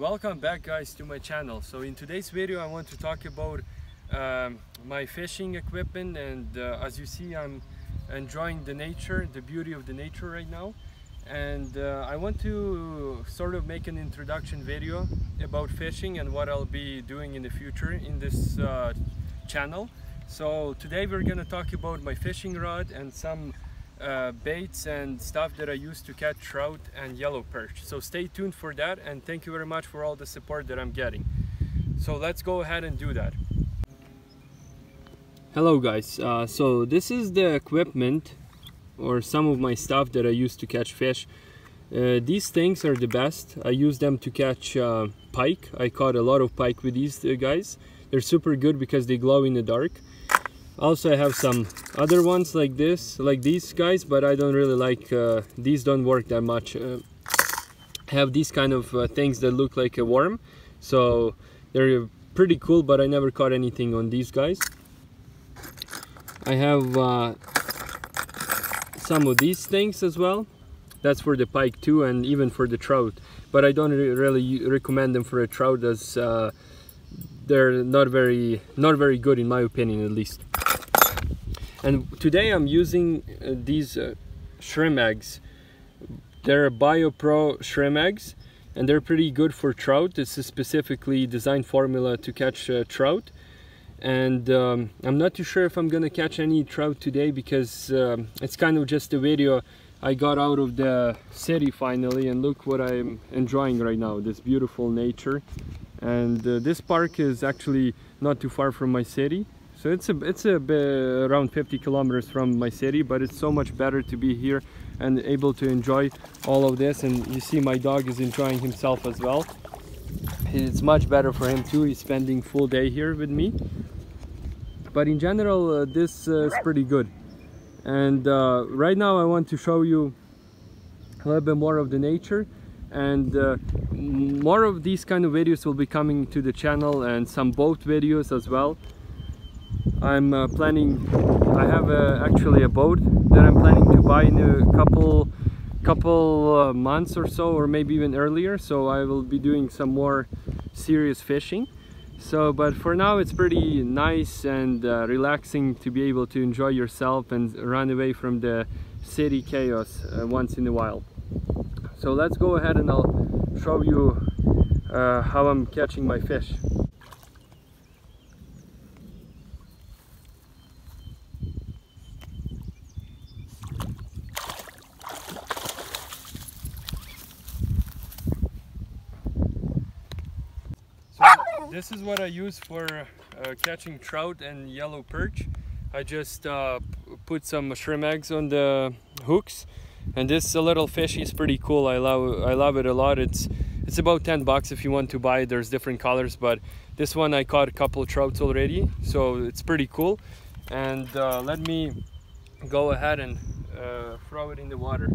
welcome back guys to my channel. So in today's video I want to talk about um, my fishing equipment and uh, as you see I'm enjoying the nature the beauty of the nature right now. And uh, I want to sort of make an introduction video about fishing and what I'll be doing in the future in this uh, channel. So today we're gonna talk about my fishing rod and some uh, baits and stuff that I use to catch trout and yellow perch. So stay tuned for that and thank you very much for all the support that I'm getting. So let's go ahead and do that. Hello guys, uh, so this is the equipment or some of my stuff that I use to catch fish. Uh, these things are the best. I use them to catch uh, pike. I caught a lot of pike with these uh, guys. They're super good because they glow in the dark also I have some other ones like this like these guys but I don't really like uh, these don't work that much. Uh, have these kind of uh, things that look like a worm. So they're pretty cool but I never caught anything on these guys. I have uh, some of these things as well. That's for the pike too and even for the trout. But I don't really recommend them for a trout as uh, they're not very not very good in my opinion at least and today I'm using uh, these uh, shrimp eggs. They're BioPro shrimp eggs and they're pretty good for trout. This is specifically designed formula to catch uh, trout. And um, I'm not too sure if I'm gonna catch any trout today because um, it's kind of just a video I got out of the city finally and look what I'm enjoying right now this beautiful nature. And uh, this park is actually not too far from my city so it's a it's a around 50 kilometers from my city but it's so much better to be here and able to enjoy all of this. And you see my dog is enjoying himself as well. It's much better for him too. He's spending full day here with me. But in general uh, this uh, is pretty good. And uh, right now I want to show you a little bit more of the nature. And uh, more of these kind of videos will be coming to the channel and some boat videos as well I'm uh, planning I have uh, actually a boat that I'm planning to buy in a couple couple uh, months or so or maybe even earlier. So I will be doing some more serious fishing. So but for now it's pretty nice and uh, relaxing to be able to enjoy yourself and run away from the city chaos uh, once in a while. So let's go ahead and I'll show you uh, how I'm catching my fish this is what I use for uh, catching trout and yellow perch. I just uh, put some shrimp eggs on the hooks and this little fish is pretty cool. I love I love it a lot. It's it's about 10 bucks if you want to buy it. There's different colors but this one I caught a couple trouts already so it's pretty cool and uh, let me go ahead and uh, throw it in the water.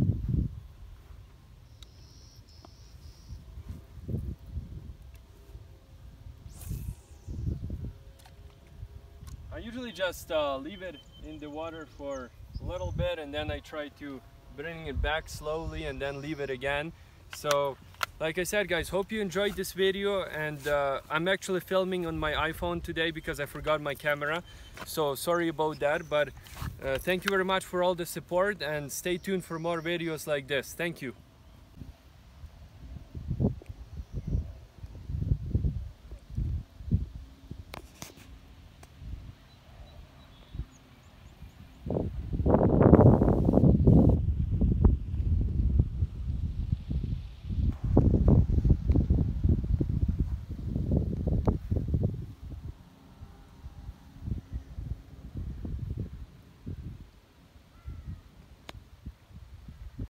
Usually just uh, leave it in the water for a little bit and then I try to bring it back slowly and then leave it again. So like I said guys, hope you enjoyed this video and uh, I'm actually filming on my iPhone today because I forgot my camera. So sorry about that, but uh, thank you very much for all the support and stay tuned for more videos like this. Thank you.